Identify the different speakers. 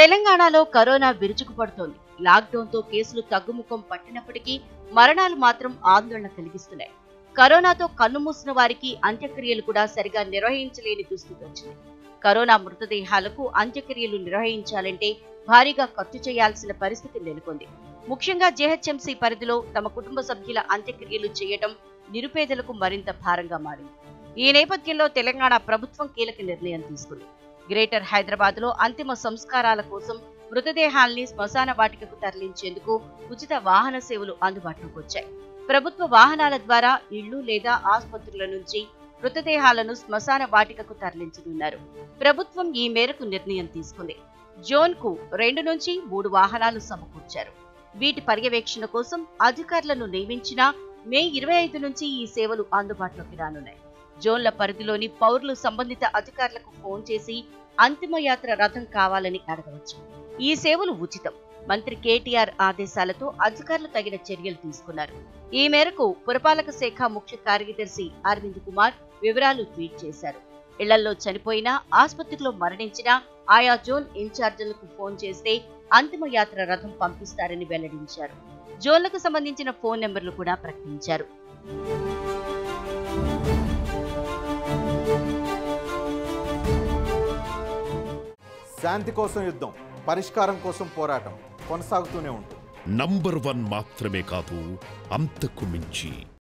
Speaker 1: తెలంగాణలో కరోనా విరుచుకుపడుతోంది. లాక్డౌన్తో కేసులు తగ్గుముఖం పట్టినప్పటికీ మరణాలు మాత్రం ఆందోళన కలిగిస్తున్నాయి. కరోనాతో కన్నుమూసిన వారికి అంత్యక్రియలు కూడా సరిగా నిర్వహించలేని దుస్థితి వచ్చింది. కరోనా మృతదేహాలకు అంత్యక్రియలు నిర్వహించాలంటే భారీగా ఖర్చు చేయాల్సిన పరిస్థితి నెలకొంది. ముఖ్యంగా జేహెచ్ఎంసీ పరిధిలో తమ కుటుంబ సభ్యుల అంత్యక్రియలు చేయడం నిరుపేదలకు మరింత భారంగా మారింది. ఈ నేపథ్యంలో తెలంగాణ ప్రభుత్వం కీలక నిర్ణయం తీసుకుంది. గ్రేటర్ హైదరాబాద్లో అంతిమ సంస్కారాల కోసం మృతదేహాల్ని శ్మశాన వాటికకు తరలించేందుకు ఉచిత వాహన సేవలు అందుబాటులోకి వచ్చాయి. ప్రభుత్వ వాహనాల ద్వారా ఇళ్ళు లేదా ఆసుపత్రుల నుంచి మృతదేహాలను శ్మశాన వాటికకు తరలించనున్నారు. ప్రభుత్వం ఈ మేరకు నిర్ణయం తీసుకుంది. జోన్కు రెండు నుంచి మూడు వాహనాలు సమకూర్చారు. వీటి పర్యవేక్షణ కోసం అధికారులను నియమించినా మే ఇరవై ఐదు నుంచి ఈ సేవలు అందుబాటులోకి రానున్నాయి. జోన్ల పరిధిలోని పౌరులు సంబంధిత అధికారులకు ఫోన్ చేసి అంతిమయాత్ర రథం కావాలని అడగవచ్చు. ఈ సేవలు ఉచితం. మంత్రి కేటీఆర్ ఆదేశాలతో అధికారులు తగిన చర్యలు తీసుకున్నారు. ఈ మేరకు పురపాలక శాఖ ముఖ్య కార్యదర్శి అరవింద్ కుమార్ వివరాలు ట్వీట్ చేశారు. ఇళ్ళలో చనిపోయినా ఆసుపత్రిలో మరణించినా ఆయా జోన్ ఇన్ఛార్జీలకు ఫోన్ చేస్తే అంతిమయాత్ర రథం పంపిస్తారని వెల్లడించారు. జోన్లకు సంబంధించిన ఫోన్ నెంబర్లు కూడా ప్రకటించారు.
Speaker 2: శాంతి కోసం యుద్ధం పరిష్కారం కోసం పోరాటం కొనసాగుతూనే ఉంటుంది.
Speaker 3: నంబర్ వన్ మాత్రమే కాదు అంతకు మించి.